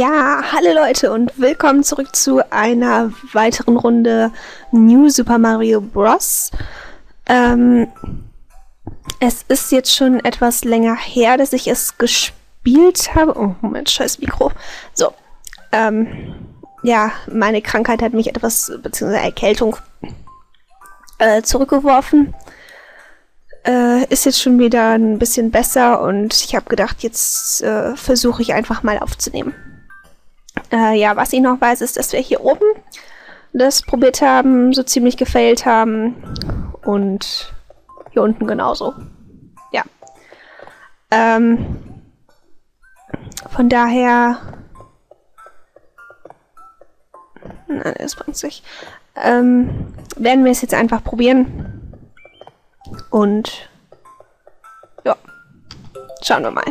Ja, hallo Leute und willkommen zurück zu einer weiteren Runde New Super Mario Bros. Ähm, es ist jetzt schon etwas länger her, dass ich es gespielt habe. Oh, Moment, scheiß Mikro. So, ähm, ja, meine Krankheit hat mich etwas, beziehungsweise Erkältung, äh, zurückgeworfen. Äh, ist jetzt schon wieder ein bisschen besser und ich habe gedacht, jetzt äh, versuche ich einfach mal aufzunehmen. Äh, ja, was ich noch weiß, ist, dass wir hier oben das probiert haben, so ziemlich gefailt haben und hier unten genauso. Ja. Ähm, von daher... Nein, das bringt sich. Ähm, werden wir es jetzt einfach probieren. Und ja, schauen wir mal.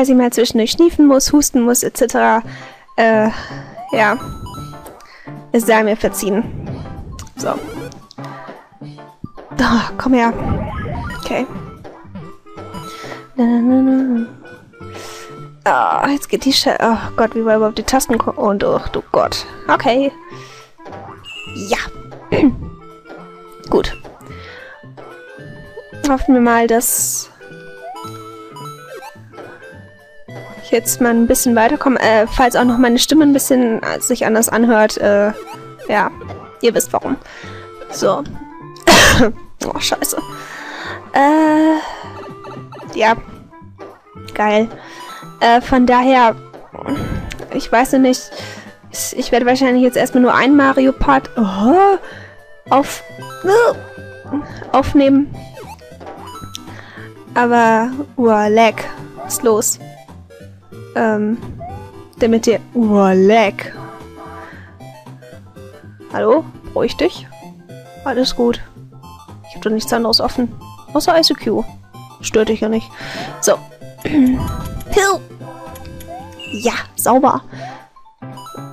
Falls ich mal zwischendurch schniefen muss, husten muss, etc. Äh, ja, es sei mir verziehen. So. Oh, komm her. Okay. Oh, jetzt geht die Sch Oh Gott, wie war überhaupt die Tasten Und oh, du Gott. Okay. Ja. Gut. Hoffen wir mal, dass jetzt mal ein bisschen weiterkomme. Äh, falls auch noch meine Stimme ein bisschen äh, sich anders anhört, äh, ja, ihr wisst warum. So. oh, scheiße. Äh, ja. Geil. Äh, von daher, ich weiß noch nicht, ich werde wahrscheinlich jetzt erstmal nur ein Mario Part oh, auf, uh, aufnehmen. Aber, uah, lag. Was ist los? Ähm, damit ihr, uah, lag. Hallo? Beruhig dich? Alles gut. Ich habe doch nichts anderes offen. Außer ICQ. Stört dich ja nicht. So. ja, sauber.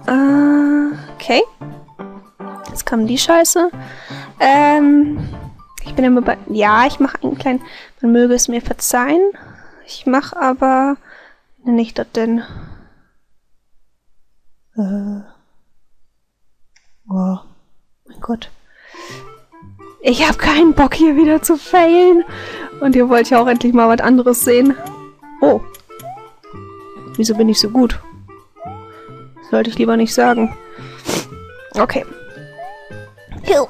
Äh, okay. Jetzt kam die Scheiße. Ähm, ich bin immer bei... Ja, ich mache einen kleinen... Man möge es mir verzeihen. Ich mache aber... Nenne ich das denn? Äh... Oh, mein Gott. Ich habe keinen Bock hier wieder zu failen. Und ihr wollt ja auch endlich mal was anderes sehen. Oh. Wieso bin ich so gut? Sollte ich lieber nicht sagen. Okay. Hill.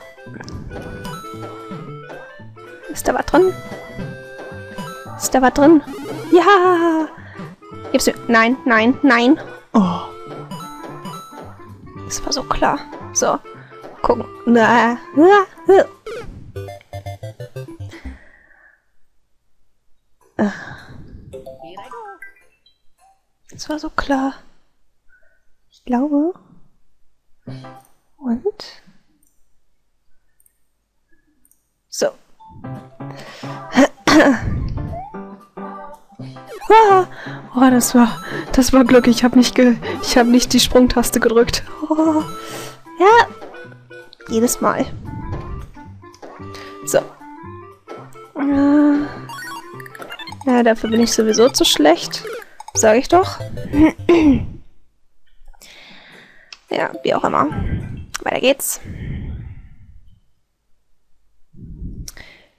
Ist da was drin? Ist da was drin? Ja! Gib's mir. Nein, nein, nein. Oh. Das war so klar. So. Gucken. Na. Das war so klar glaube. Und? So. Oh, das war, das war Glück. Ich habe nicht, ge, ich habe nicht die Sprungtaste gedrückt. Oh. Ja, jedes Mal. So. Ja, dafür bin ich sowieso zu schlecht. Sag ich doch. Ja, wie auch immer. Weiter geht's.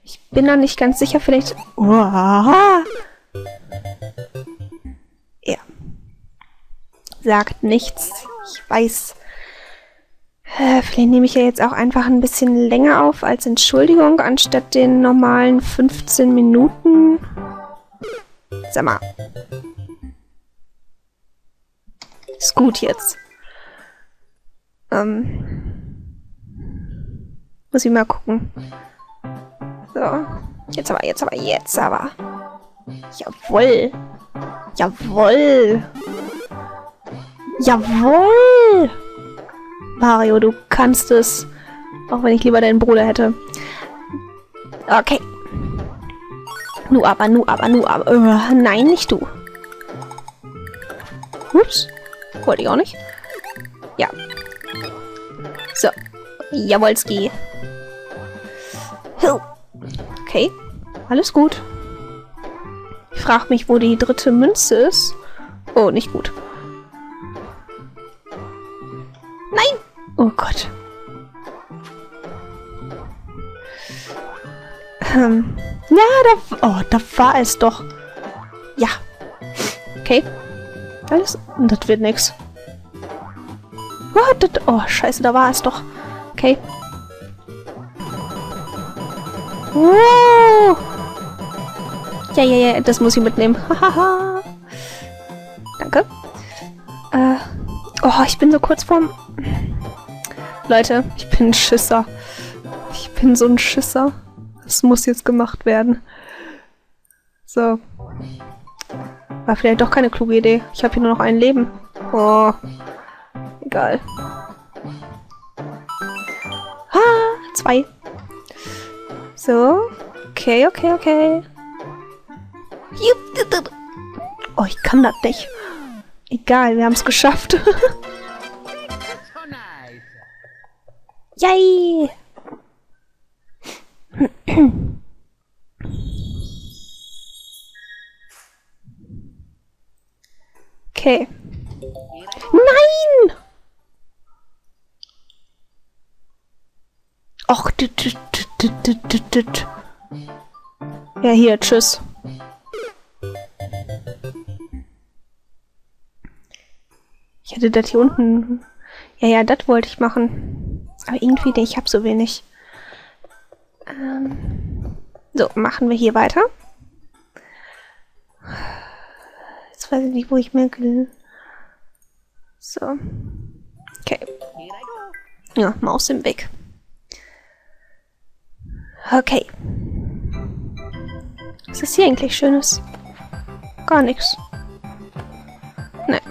Ich bin noch nicht ganz sicher, vielleicht... Uah. Sagt nichts. Ich weiß. Äh, vielleicht nehme ich ja jetzt auch einfach ein bisschen länger auf als Entschuldigung, anstatt den normalen 15 Minuten. Sag mal. Ist gut jetzt. Ähm, muss ich mal gucken. So. Jetzt aber, jetzt aber, jetzt aber. Jawoll. Jawoll. Jawoll. Mario, du kannst es. Auch wenn ich lieber deinen Bruder hätte. Okay. Nu aber, nu aber, nu aber. Uh, nein, nicht du. Ups. Wollte ich auch nicht. Ja, so. Jawolski. Okay. Alles gut. Ich frage mich, wo die dritte Münze ist. Oh, nicht gut. Oh Gott. Ähm, ja, da, oh, da war es doch. Ja. Okay. Alles. Das wird nix. Oh, das, oh, scheiße, da war es doch. Okay. Oh. Ja, ja, ja, das muss ich mitnehmen. Hahaha. Danke. Äh. Oh, ich bin so kurz vorm... Leute, ich bin ein Schisser. Ich bin so ein Schisser. Das muss jetzt gemacht werden. So. War vielleicht doch keine kluge Idee. Ich habe hier nur noch ein Leben. Oh. Egal. Ha, zwei. So. Okay, okay, okay. Oh, ich kann das nicht. Egal, wir haben es geschafft. Yay! Okay. Nein! Och, dit, dit, dit, dit. Ja, hier, tschüss. Ich hätte das hier unten... Ja, ja, das wollte ich machen. Aber irgendwie, ich habe so wenig. Ähm, so, machen wir hier weiter. Jetzt weiß ich nicht, wo ich mir... So. Okay. Ja, Maus im Weg. Okay. Was ist hier eigentlich Schönes? Gar nichts. Ne.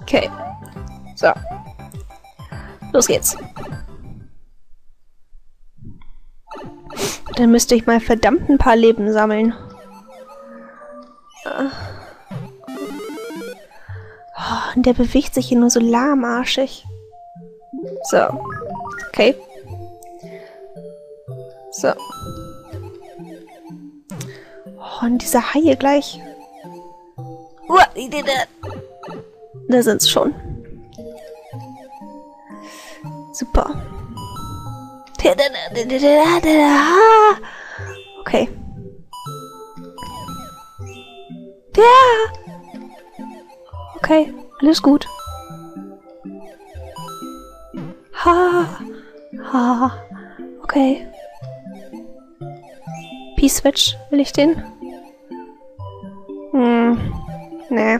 Okay. So. Los geht's. Dann müsste ich mal verdammt ein paar Leben sammeln. Oh, und der bewegt sich hier nur so lahmarschig. So. Okay. So. Oh, und diese Haie gleich. Da sind's schon. Super. Okay. Ja. Okay, alles gut. Ha. Ha. Okay. P-Switch, will ich den? Hm. Nee.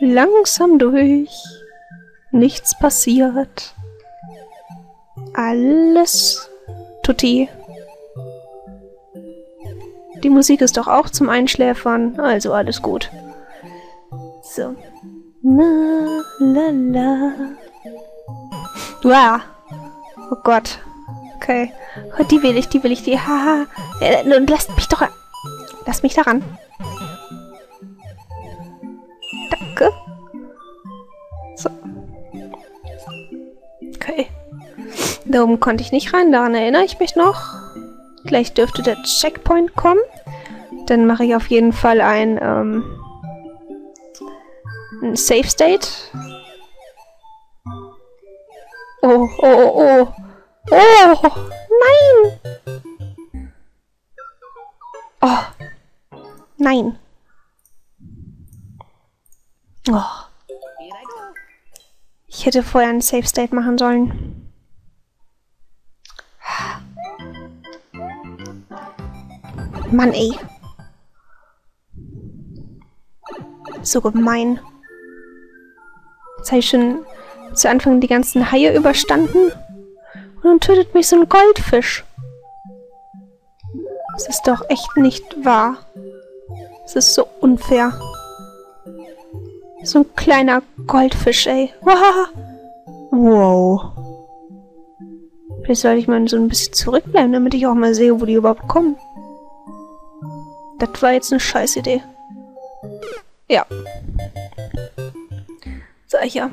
Langsam durch. Nichts passiert. Alles tutti. Die Musik ist doch auch zum Einschläfern, also alles gut. So. Na, la, la. Wow. Oh Gott. Okay. Oh, die will ich, die will ich, die. Haha. Äh, nun lasst mich doch. Lass mich daran. Danke. So. Okay. Da oben konnte ich nicht rein, daran erinnere ich mich noch. Gleich dürfte der Checkpoint kommen. Dann mache ich auf jeden Fall ein, ähm, ein Safe State. Oh, oh, oh, oh. Oh, nein! Oh, nein. Oh. Ich hätte vorher ein Safe State machen sollen. Mann, ey. So gemein. Jetzt habe ich schon zu Anfang die ganzen Haie überstanden. Und dann tötet mich so ein Goldfisch. Das ist doch echt nicht wahr. Es ist so unfair. So ein kleiner Goldfisch, ey. Wow. Vielleicht sollte ich mal so ein bisschen zurückbleiben, damit ich auch mal sehe, wo die überhaupt kommen. Das war jetzt eine scheiß Idee. Ja. Sag ich ja.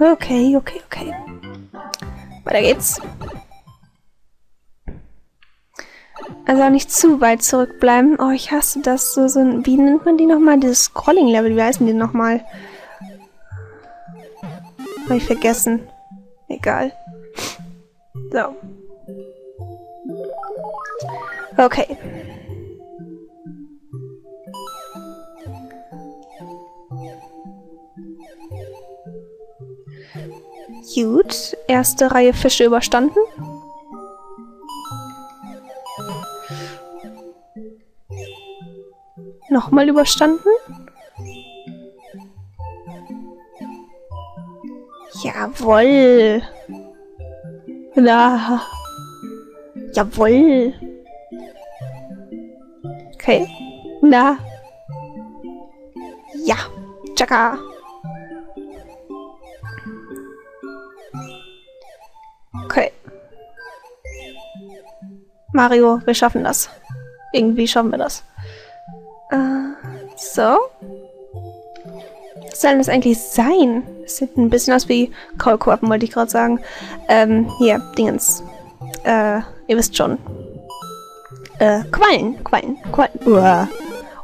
Okay, okay, okay. Weiter geht's. Also auch nicht zu weit zurückbleiben. Oh, ich hasse das. So, so wie nennt man die nochmal? Dieses Scrolling-Level, wie heißen die nochmal? Hab ich vergessen. Egal. So. Okay. Gut, erste Reihe Fische überstanden. Nochmal überstanden. Jawoll. Na. Jawoll. Okay. Na. Ja. Chaka. Okay. Mario, wir schaffen das. Irgendwie schaffen wir das. Äh, so. Was soll das eigentlich sein? Das sieht ein bisschen aus wie Kaulquappen, wollte ich gerade sagen. Ähm, hier, Dingens. Äh, ihr wisst schon. Äh, Quallen, Quallen, Quallen. Uah.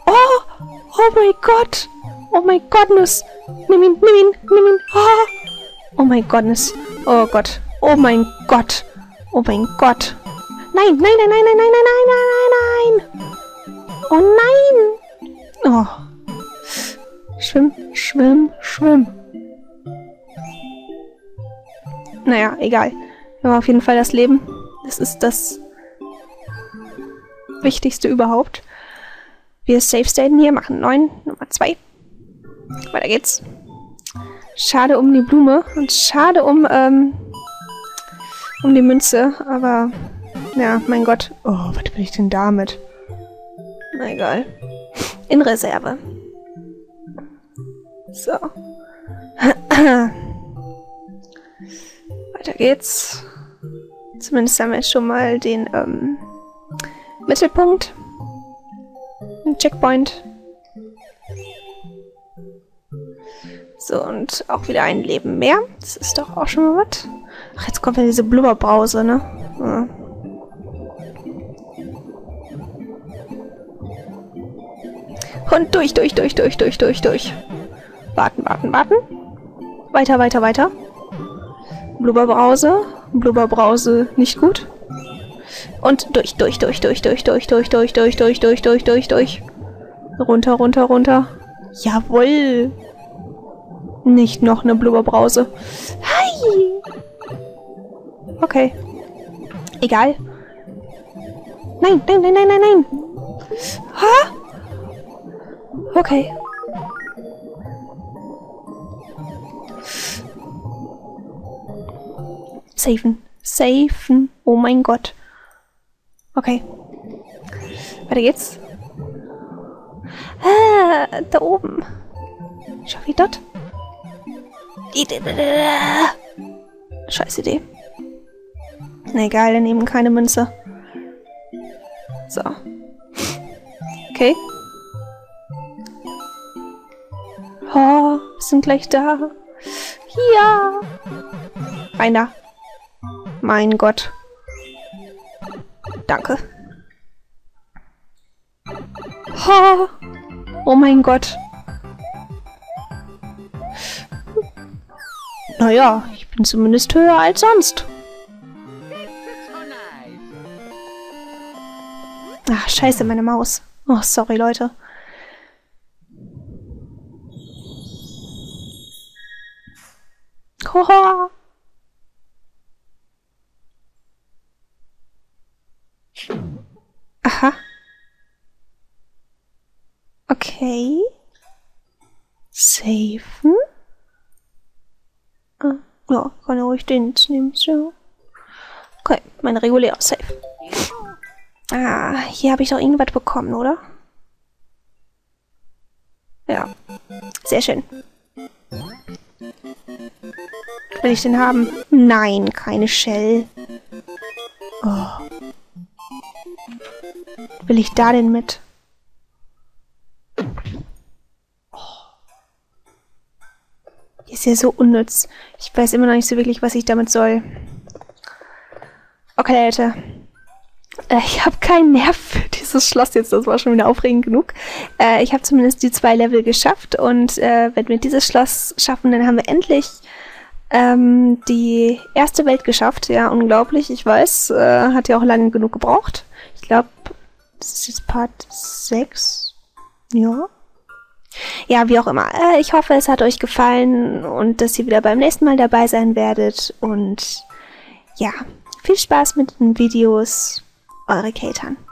Oh, oh mein Gott. Oh mein Gottness. Nimm ihn, nimm ihn, nimm ihn. Oh, oh mein Gottness. Oh Gott. Oh mein Gott. Oh mein Gott. Nein, nein, nein, nein, nein, nein, nein, nein, nein, nein. Oh nein. Oh. Schwimm, schwimm, schwimm. Naja, egal. Wir haben auf jeden Fall das Leben. Das ist das Wichtigste überhaupt. Wir safe staten hier, machen 9, Nummer 2. Weiter geht's. Schade um die Blume und schade um, ähm, um die Münze, aber ja, mein Gott. Oh, was bin ich denn damit? Na egal. In Reserve. So. Weiter geht's. Zumindest haben wir schon mal den ähm, Mittelpunkt. Ein Checkpoint. So, und auch wieder ein Leben mehr. Das ist doch auch schon mal was. Ach, jetzt kommt ja diese Blubberbrause, ne? Ja. Und durch, durch, durch, durch, durch, durch, durch. Warten, warten, warten. Weiter, weiter, weiter. Blubberbrause. Blubberbrause nicht gut. Und durch, durch, durch, durch, durch, durch, durch, durch, durch, durch, durch, durch, durch, durch. Runter, runter, runter. Jawoll. Nicht noch eine Blubberbrause. Hi! Okay. Egal. Nein, nein, nein, nein, nein, nein. Ha? Okay. Safen. Safen. Oh mein Gott. Okay. Weiter geht's. Ah, da oben. Schaffe ich das? Scheiß Idee. Egal, dann eben keine Münze. So. Okay. Oh, wir sind gleich da. Ja. Einer. Mein Gott. Danke. Oh, oh mein Gott. Naja, ich bin zumindest höher als sonst. Ach, scheiße, meine Maus. Oh, sorry, Leute. Hoho. Aha. Okay. Safen. Ah, ja, kann ruhig den nehmen. So. Okay, mein regulärer Safe. Ah, hier habe ich doch irgendwas bekommen, oder? Ja. Sehr schön. Will ich den haben? Nein, keine Shell. Oh. Will ich da denn mit? Oh. Ist ja so unnütz. Ich weiß immer noch nicht so wirklich, was ich damit soll. Okay, Leute. Äh, ich habe keinen Nerv für dieses Schloss jetzt. Das war schon wieder aufregend genug. Äh, ich habe zumindest die zwei Level geschafft. Und äh, wenn wir dieses Schloss schaffen, dann haben wir endlich ähm, die erste Welt geschafft. Ja, unglaublich. Ich weiß. Äh, hat ja auch lange genug gebraucht. Ich glaube, das ist jetzt Part 6. Ja. Ja, wie auch immer. Äh, ich hoffe, es hat euch gefallen und dass ihr wieder beim nächsten Mal dabei sein werdet. Und ja, viel Spaß mit den Videos. Eure Katan.